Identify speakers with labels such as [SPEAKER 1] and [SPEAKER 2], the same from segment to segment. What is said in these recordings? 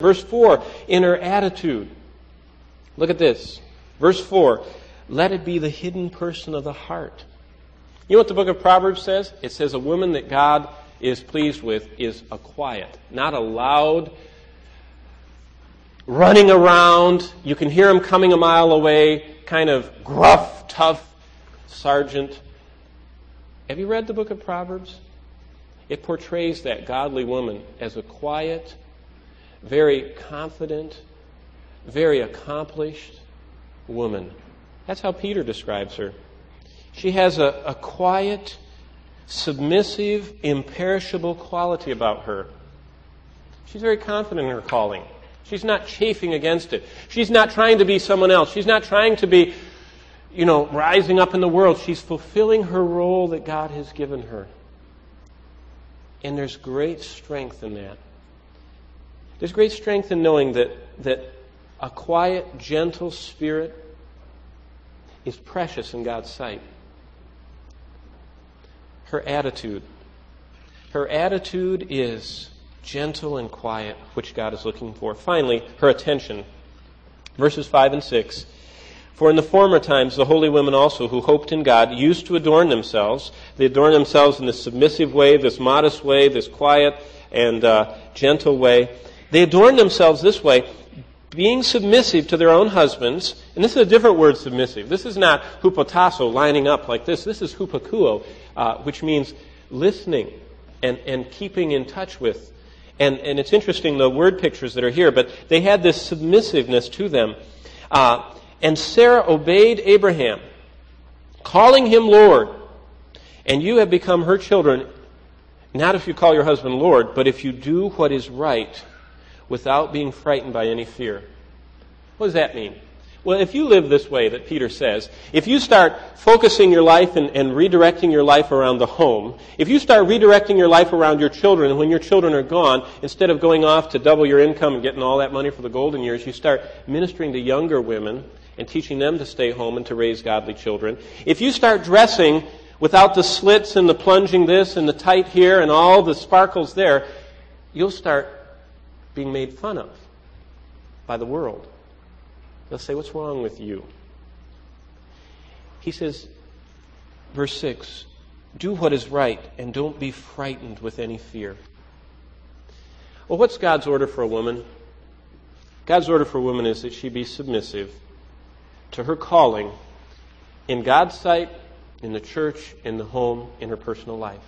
[SPEAKER 1] Verse 4, in her attitude. Look at this. Verse 4, let it be the hidden person of the heart. You know what the book of Proverbs says? It says a woman that God is pleased with is a quiet, not a loud, running around. You can hear him coming a mile away, kind of gruff, tough sergeant. Have you read the book of Proverbs? It portrays that godly woman as a quiet, very confident, very accomplished woman. That's how Peter describes her. She has a, a quiet, submissive, imperishable quality about her. She's very confident in her calling. She's not chafing against it. She's not trying to be someone else. She's not trying to be, you know, rising up in the world. She's fulfilling her role that God has given her. And there's great strength in that. There's great strength in knowing that, that a quiet, gentle spirit is precious in God's sight. Her attitude. Her attitude is gentle and quiet, which God is looking for. Finally, her attention. Verses 5 and 6. For in the former times, the holy women also who hoped in God used to adorn themselves. They adorned themselves in this submissive way, this modest way, this quiet and uh, gentle way. They adorn themselves this way, being submissive to their own husbands. And this is a different word, submissive. This is not hupotasso, lining up like this. This is hupakuo, uh, which means listening and, and keeping in touch with. And, and it's interesting, the word pictures that are here, but they had this submissiveness to them. Uh, and Sarah obeyed Abraham, calling him Lord. And you have become her children, not if you call your husband Lord, but if you do what is right without being frightened by any fear. What does that mean? Well, if you live this way that Peter says, if you start focusing your life and, and, redirecting your life around the home, if you start redirecting your life around your children, and when your children are gone, instead of going off to double your income and getting all that money for the golden years, you start ministering to younger women and teaching them to stay home and to raise godly children. If you start dressing without the slits and the plunging this and the tight here and all the sparkles there, you'll start being made fun of by the world. They'll say, What's wrong with you? He says, verse 6 Do what is right and don't be frightened with any fear. Well, what's God's order for a woman? God's order for a woman is that she be submissive to her calling in God's sight, in the church, in the home, in her personal life.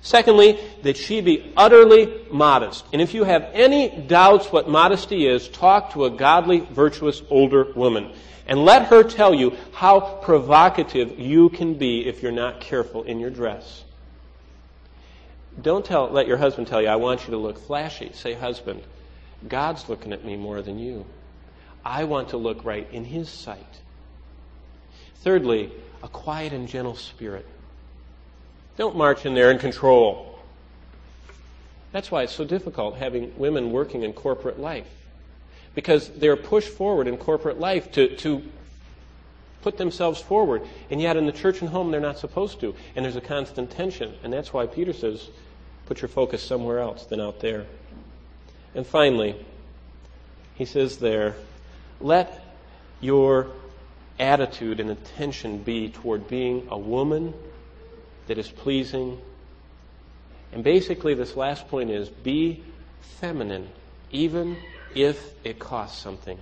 [SPEAKER 1] Secondly, that she be utterly modest. And if you have any doubts what modesty is, talk to a godly, virtuous older woman. And let her tell you how provocative you can be if you're not careful in your dress. Don't tell, let your husband tell you, I want you to look flashy. Say, husband, God's looking at me more than you. I want to look right in his sight. Thirdly, a quiet and gentle spirit. Don't march in there and control. That's why it's so difficult having women working in corporate life. Because they're pushed forward in corporate life to, to put themselves forward. And yet in the church and home, they're not supposed to. And there's a constant tension. And that's why Peter says, put your focus somewhere else than out there. And finally, he says there, let your attitude and attention be toward being a woman that is pleasing. And basically, this last point is be feminine, even if it costs something.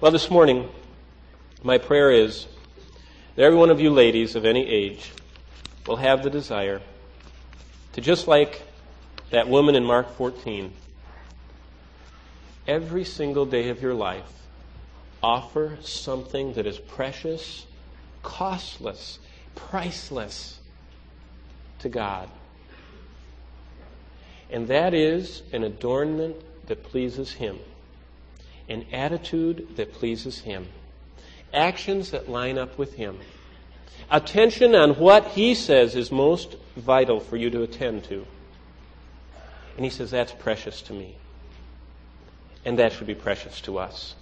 [SPEAKER 1] Well, this morning, my prayer is that every one of you ladies of any age will have the desire to, just like that woman in Mark 14, every single day of your life, offer something that is precious, costless, priceless to God. And that is an adornment that pleases Him, an attitude that pleases Him, actions that line up with Him, attention on what He says is most vital for you to attend to. And He says, That's precious to me. And that should be precious to us.